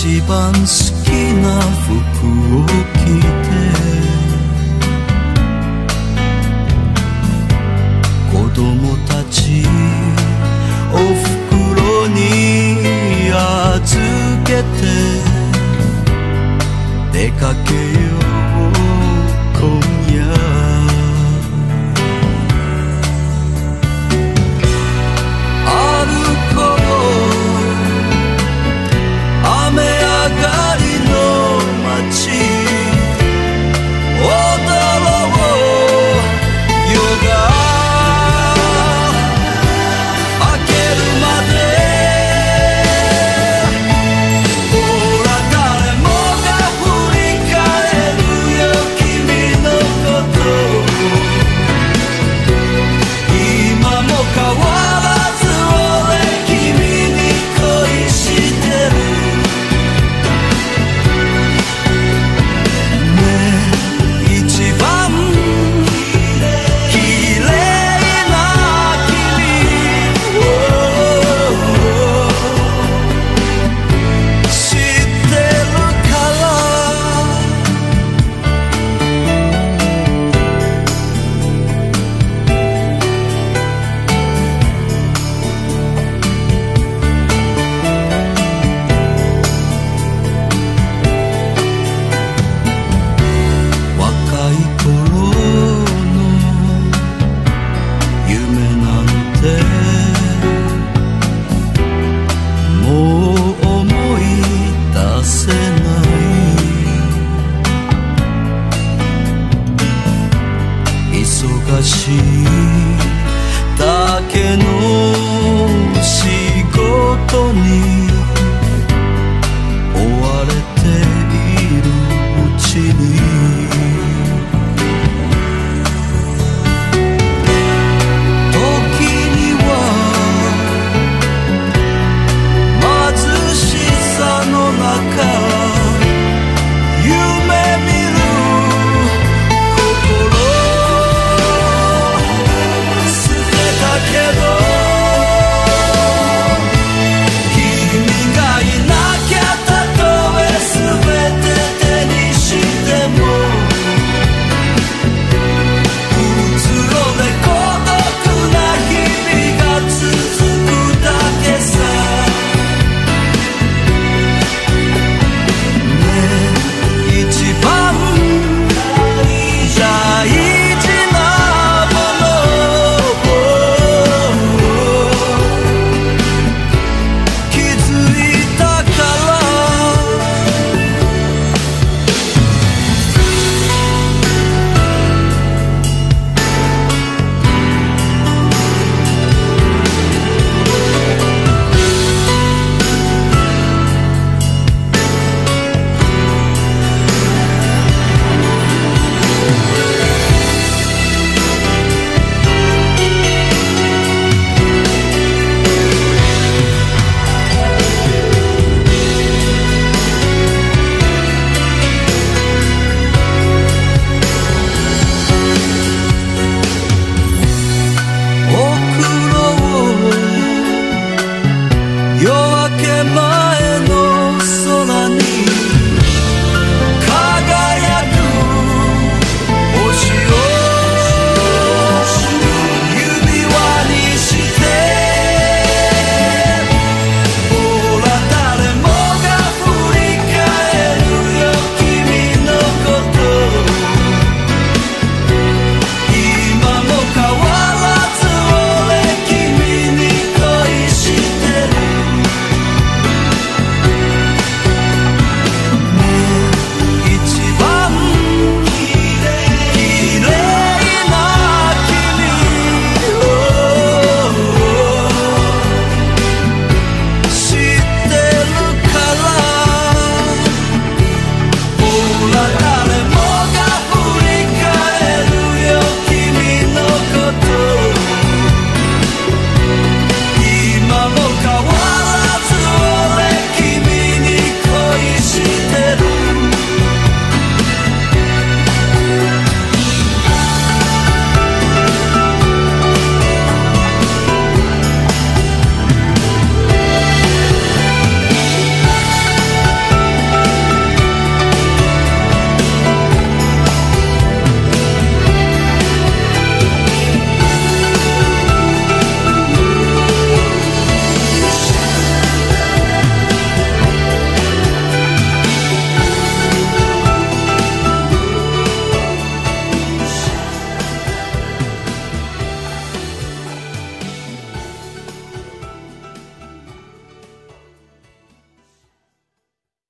一番好きな服を着て子供たちおふくろに預けて出かける